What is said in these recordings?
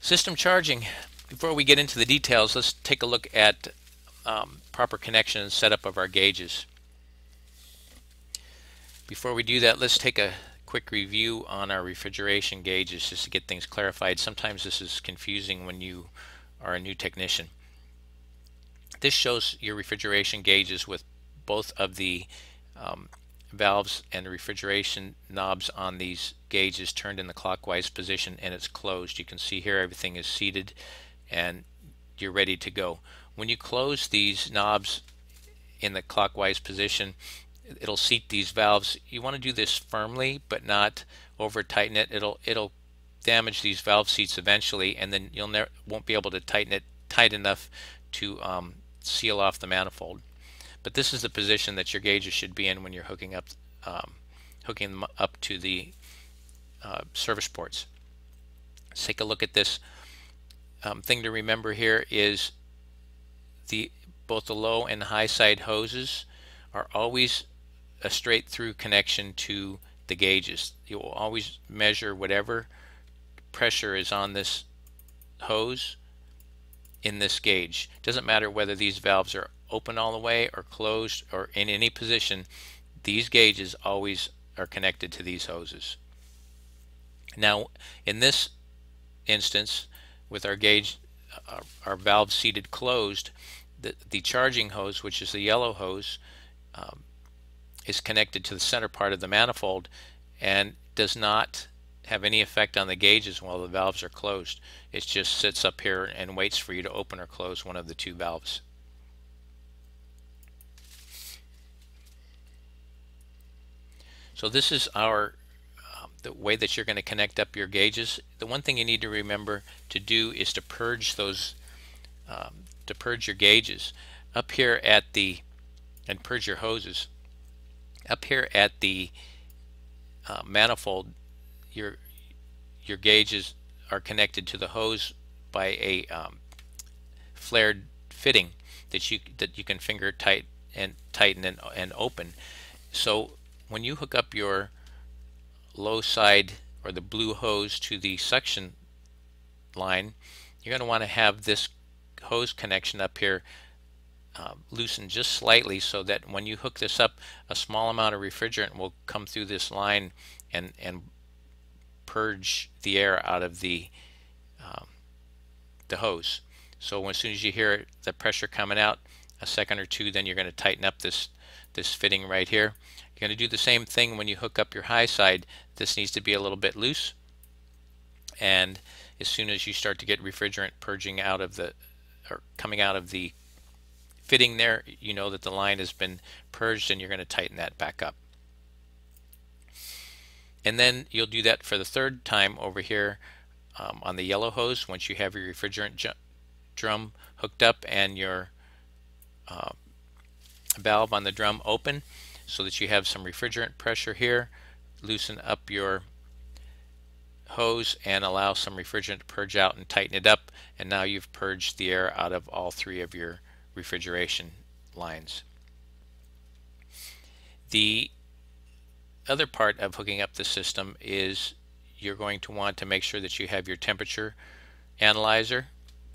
System charging. Before we get into the details, let's take a look at um, proper connection and setup of our gauges. Before we do that, let's take a quick review on our refrigeration gauges just to get things clarified. Sometimes this is confusing when you are a new technician. This shows your refrigeration gauges with both of the um, valves and refrigeration knobs on these gauges turned in the clockwise position and it's closed. You can see here everything is seated and you're ready to go. When you close these knobs in the clockwise position it'll seat these valves. You want to do this firmly but not over tighten it. It'll it'll damage these valve seats eventually and then you'll never won't be able to tighten it tight enough to um, seal off the manifold. But this is the position that your gauges should be in when you're hooking up um, hooking them up to the uh, service ports. Let's take a look at this. Um, thing to remember here is the both the low and high side hoses are always a straight through connection to the gauges. You will always measure whatever pressure is on this hose in this gauge. Doesn't matter whether these valves are open all the way or closed or in any position, these gauges always are connected to these hoses. Now, in this instance, with our gauge, our, uh, our valve seated closed, the, the charging hose, which is the yellow hose, um, is connected to the center part of the manifold and does not have any effect on the gauges while the valves are closed. It just sits up here and waits for you to open or close one of the two valves. So this is our um, the way that you're going to connect up your gauges. The one thing you need to remember to do is to purge those um, to purge your gauges. Up here at the and purge your hoses. Up here at the uh, manifold your your gauges are connected to the hose by a um, flared fitting that you that you can finger tight and tighten and, and open. So when you hook up your low side or the blue hose to the suction line, you're going to want to have this hose connection up here uh, loosened just slightly so that when you hook this up, a small amount of refrigerant will come through this line and, and purge the air out of the, um, the hose. So as soon as you hear the pressure coming out, a second or two, then you're going to tighten up this, this fitting right here. You're going to do the same thing when you hook up your high side. This needs to be a little bit loose. And as soon as you start to get refrigerant purging out of the, or coming out of the fitting there, you know that the line has been purged and you're going to tighten that back up. And then you'll do that for the third time over here um, on the yellow hose once you have your refrigerant drum hooked up and your uh, valve on the drum open so that you have some refrigerant pressure here. Loosen up your hose and allow some refrigerant to purge out and tighten it up and now you've purged the air out of all three of your refrigeration lines. The other part of hooking up the system is you're going to want to make sure that you have your temperature analyzer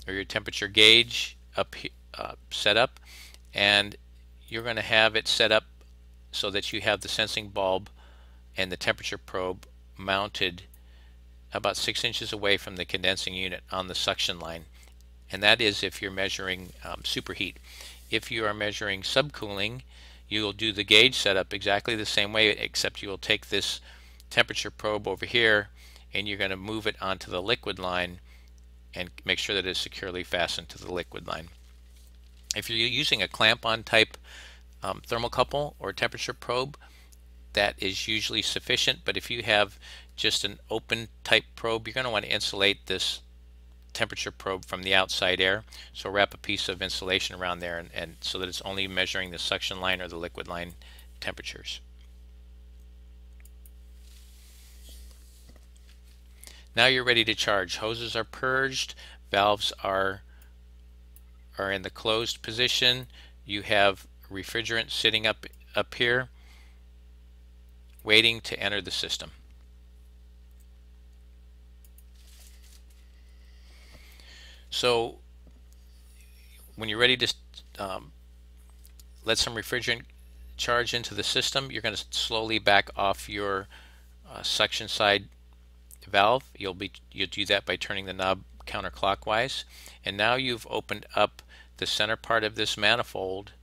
or your temperature gauge up uh, set up and you're going to have it set up so that you have the sensing bulb and the temperature probe mounted about six inches away from the condensing unit on the suction line and that is if you're measuring um, superheat. If you are measuring subcooling you'll do the gauge setup exactly the same way except you will take this temperature probe over here and you're going to move it onto the liquid line and make sure that it's securely fastened to the liquid line. If you're using a clamp-on type um, thermocouple or temperature probe that is usually sufficient but if you have just an open type probe you're going to want to insulate this temperature probe from the outside air so wrap a piece of insulation around there and, and so that it's only measuring the suction line or the liquid line temperatures. Now you're ready to charge. Hoses are purged, valves are are in the closed position. You have refrigerant sitting up, up here waiting to enter the system. So when you're ready to um, let some refrigerant charge into the system, you're going to slowly back off your uh, suction side valve. You'll be you'll do that by turning the knob counterclockwise. And now you've opened up the center part of this manifold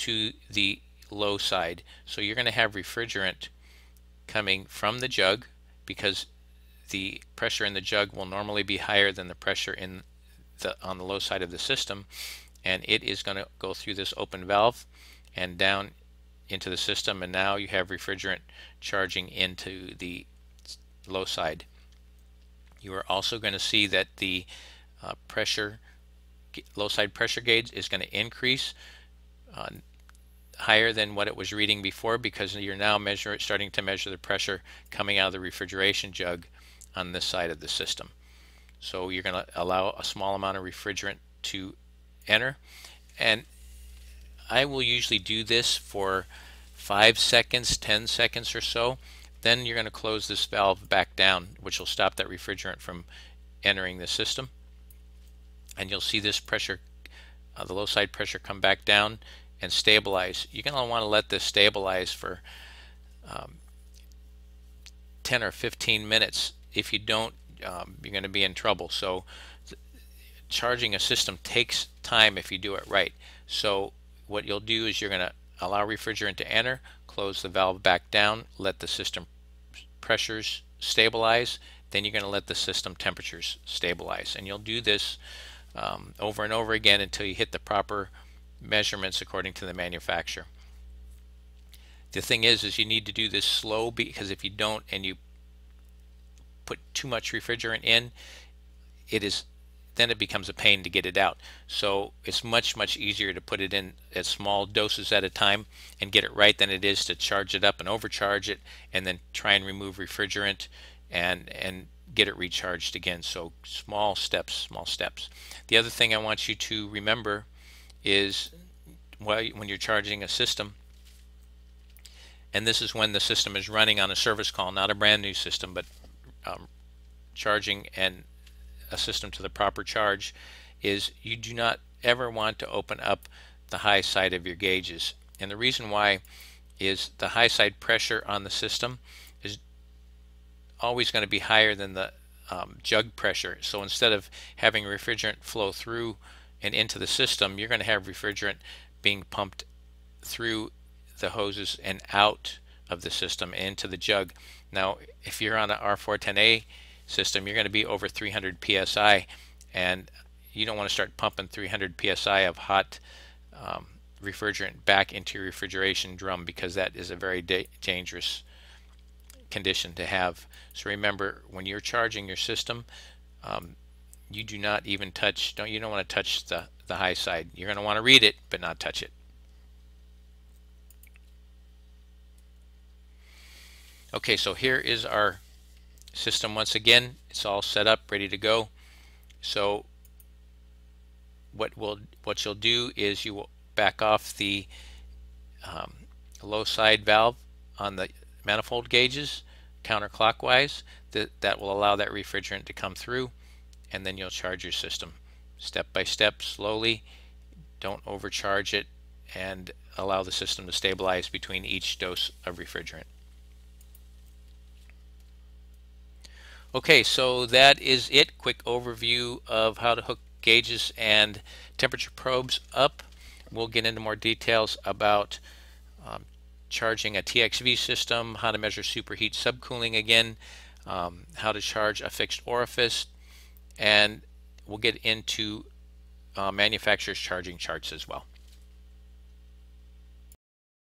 to the low side. So you're going to have refrigerant coming from the jug because the pressure in the jug will normally be higher than the pressure in the on the low side of the system and it is going to go through this open valve and down into the system and now you have refrigerant charging into the low side. You are also going to see that the uh, pressure low side pressure gauge is going to increase uh, higher than what it was reading before because you're now measure, starting to measure the pressure coming out of the refrigeration jug on this side of the system. So you're going to allow a small amount of refrigerant to enter and I will usually do this for five seconds, 10 seconds or so. Then you're going to close this valve back down, which will stop that refrigerant from entering the system. And you'll see this pressure, uh, the low side pressure come back down and stabilize. You're going to want to let this stabilize for um, 10 or 15 minutes. If you don't, um, you're going to be in trouble. So charging a system takes time if you do it right. So what you'll do is you're going to allow refrigerant to enter, close the valve back down, let the system pressures stabilize, then you're going to let the system temperatures stabilize. And you'll do this um, over and over again until you hit the proper measurements according to the manufacturer. The thing is, is you need to do this slow because if you don't and you put too much refrigerant in, it is then it becomes a pain to get it out. So it's much, much easier to put it in at small doses at a time and get it right than it is to charge it up and overcharge it and then try and remove refrigerant and, and get it recharged again. So small steps, small steps. The other thing I want you to remember is when you're charging a system, and this is when the system is running on a service call, not a brand new system, but um, charging and a system to the proper charge is you do not ever want to open up the high side of your gauges. And the reason why is the high side pressure on the system is always going to be higher than the um, jug pressure. So instead of having refrigerant flow through and into the system, you're going to have refrigerant being pumped through the hoses and out of the system into the jug. Now, if you're on an R410A system, you're going to be over 300 psi, and you don't want to start pumping 300 psi of hot um, refrigerant back into your refrigeration drum because that is a very da dangerous condition to have. So remember, when you're charging your system, um, you do not even touch. Don't you don't want to touch the the high side. You're going to want to read it, but not touch it. Okay, so here is our system once again it's all set up ready to go so what will what you'll do is you will back off the um, low side valve on the manifold gauges counterclockwise that that will allow that refrigerant to come through and then you'll charge your system step by step slowly don't overcharge it and allow the system to stabilize between each dose of refrigerant Okay, so that is it. Quick overview of how to hook gauges and temperature probes up. We'll get into more details about um, charging a TXV system, how to measure superheat subcooling again, um, how to charge a fixed orifice, and we'll get into uh, manufacturers charging charts as well.